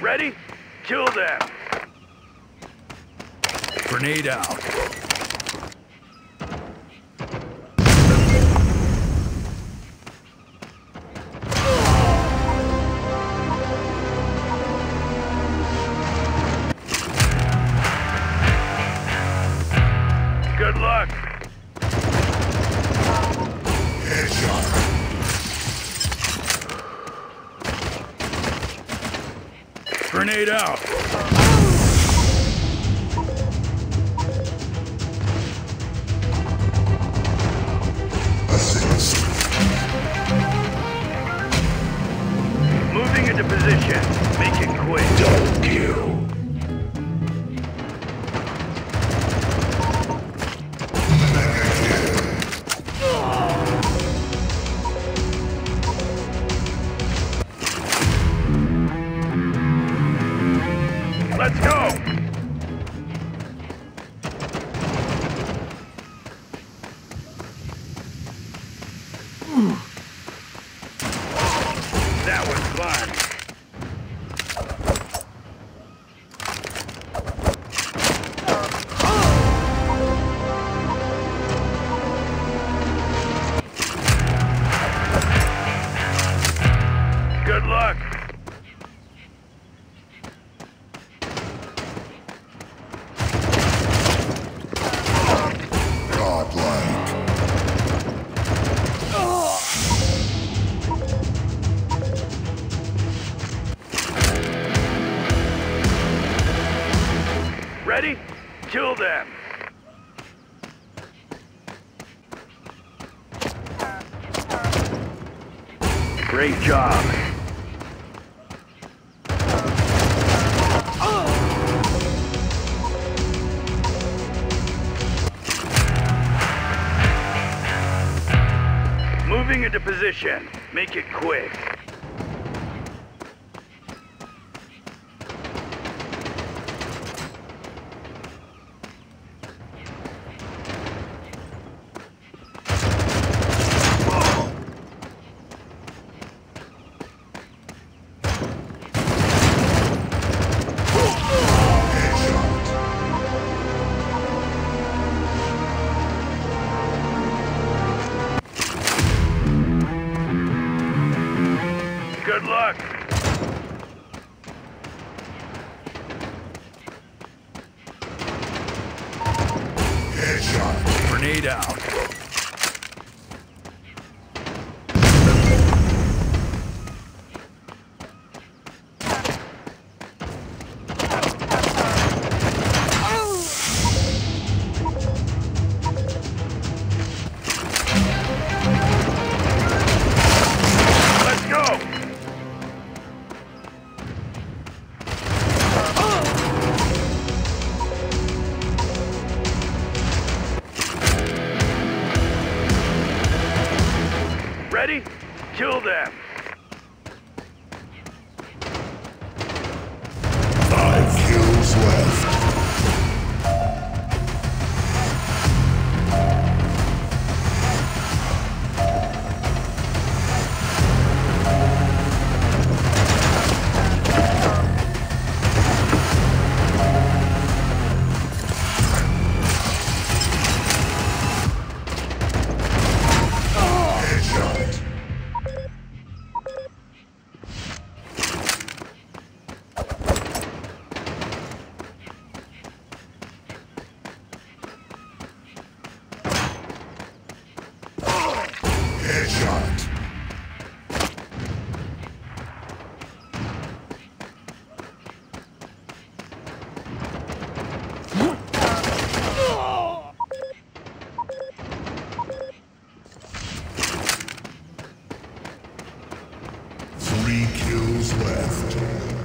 Ready? Kill them. Grenade out. Grenade out. Ready? Kill them. Great job. Moving into position. Make it quick. Grenade out. Ready? Kill them. Three kills left.